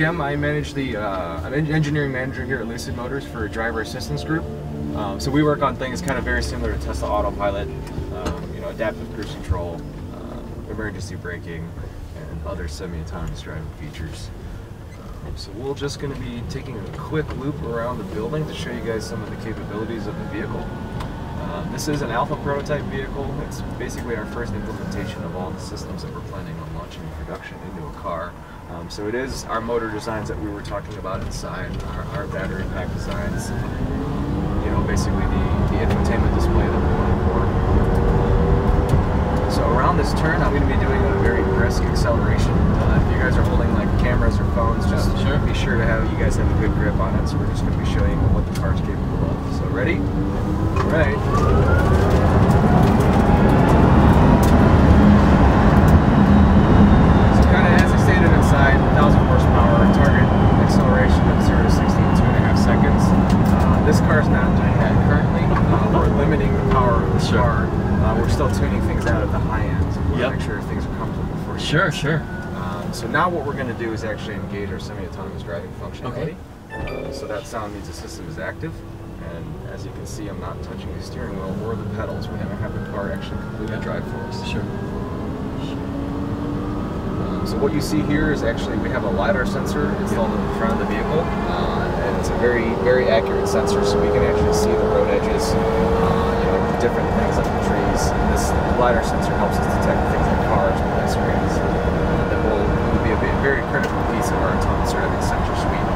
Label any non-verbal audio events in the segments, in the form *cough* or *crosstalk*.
Kim. I manage the, uh, I'm an engineering manager here at Lucid Motors for Driver Assistance Group. Um, so we work on things kind of very similar to Tesla Autopilot, um, you know, adaptive cruise control, uh, emergency braking, and other semi-autonomous driving features. Um, so we're just going to be taking a quick loop around the building to show you guys some of the capabilities of the vehicle. Uh, this is an alpha prototype vehicle. It's basically our first implementation of all the systems that we're planning on launching in production into a car. Um, so it is our motor designs that we were talking about inside, our, our battery pack designs, you know, basically the, the infotainment display that we're going for. So around this turn, I'm going to be doing a very brisk acceleration. Uh, if you guys are holding like cameras or phones, just Sure. to have you guys have a good grip on it. So we're just going to be showing you what the car's capable of. So ready? All right. So kind of as I stated inside, 1,000 horsepower, target acceleration of 0 to 60 in two and a half seconds. Uh, this car is not doing that currently. Uh, we're limiting the power of the Sure. car. Uh, we're still tuning things out at the high end. So we want to Yep. make sure things are comfortable for you. Sure, sure. Um, so now what we're going to do is actually engage our semi-autonomous driving functionality. Uh, so that sound means the system is active. And as you can see, I'm not touching the steering wheel or the pedals. We haven't had the car actually completely Yeah. drive for us. Sure. Um, so what you see here is actually we have a lidar sensor installed in the front of the vehicle, uh, and it's a very very accurate sensor, so we can actually see the road edges, uh, you know, different things like the trees. And this lidar sensor helps us detect things like cars, pedestrians. Uh, that will, will be a bit- very critical piece of our autonomous driving sensor suite.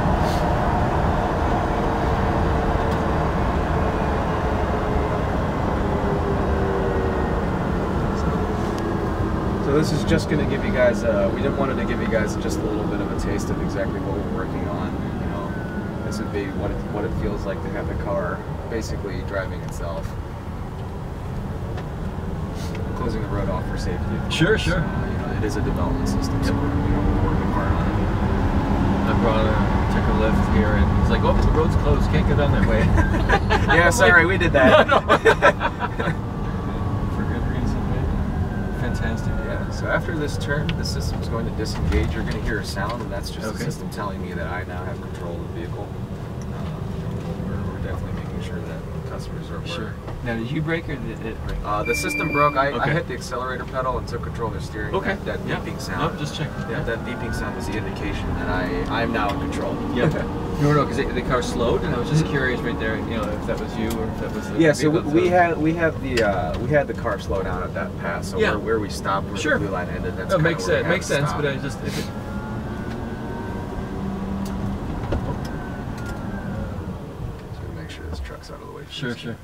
So this is just going to give you guys. Uh, we didn't wanted to give you guys just a little bit of a taste of exactly what we're working on. You know, this would be what it, what it feels like to have the car basically driving itself. Closing the road off for safety. Sure, sure. Uh, you know, it is a development system, so we're, you know, we're working hard on it. My brother took a Lyft here and it's like, oh, the road's closed, can't go down that way. *laughs* yeah, sorry, we did that. *laughs* No, no. *laughs* For good reason, right? Fantastic. So after this turn, the system is going to disengage. You're going to hear a sound, and that's just Okay. the system telling me that I now have control of the vehicle. Uh, we're, we're definitely making sure that customers are aware. Sure. Now, did you brake or did it brake? Uh, the system broke. I, I hit the accelerator pedal and took control of the steering. Okay. That, that Yeah. beeping sound. Nope, just checking. Yeah, that beeping sound was the indication that I I'm now in control. Yep. *laughs* no, no, because the car slowed, and I was just curious right there, you know, if that was you or if that was the Yeah, so we, had we had the uh, we had the car slow down at that pass. So Yeah. where, where we stopped, where Sure. the blue line ended, that's kinda makes sense. Makes sense, but I just if it, So we make sure this truck's out of the way. sure, sure.